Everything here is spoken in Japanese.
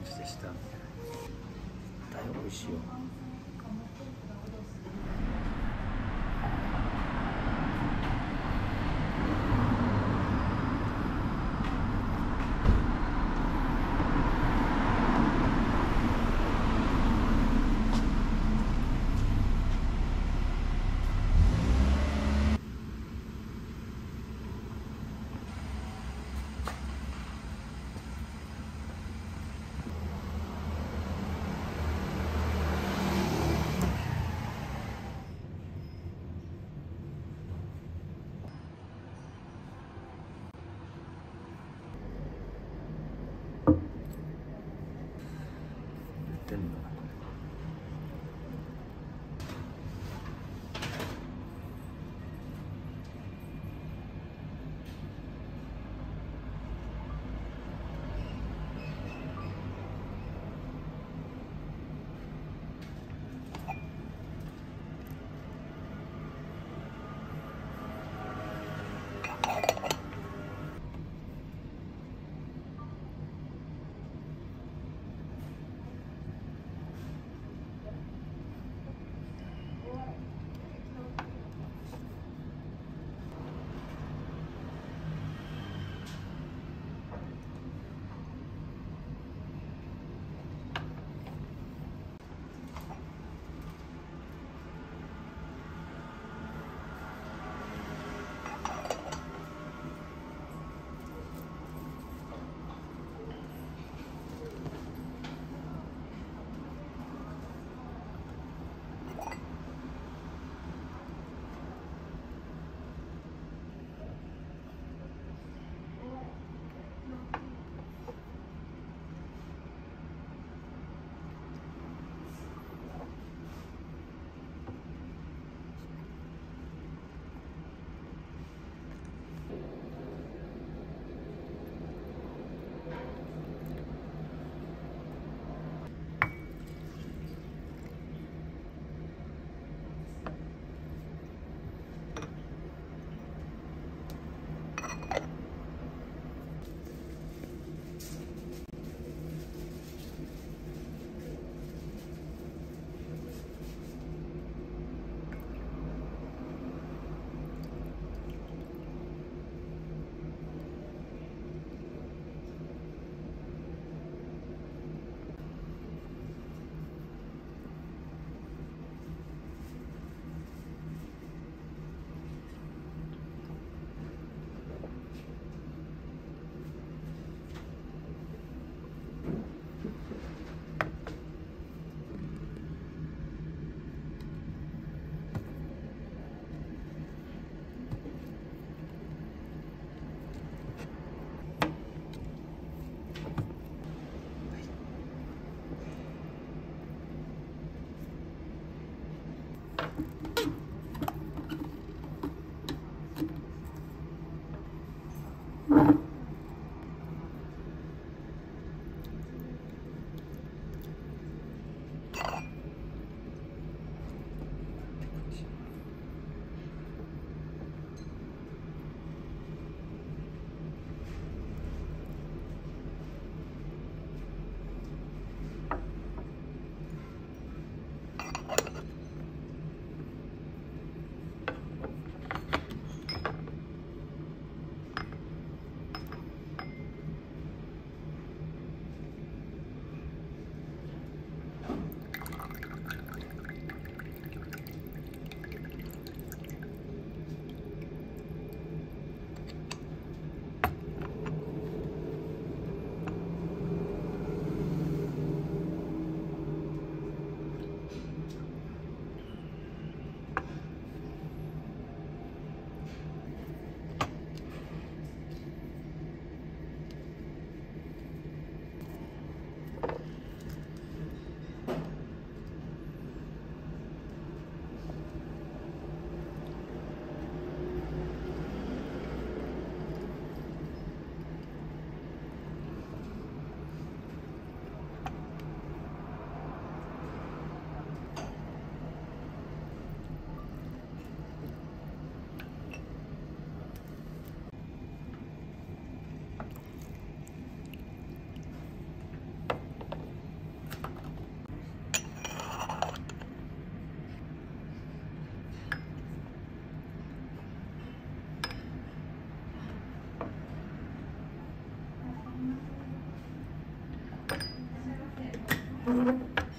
感じでした。大変美味しいよ。Thank you.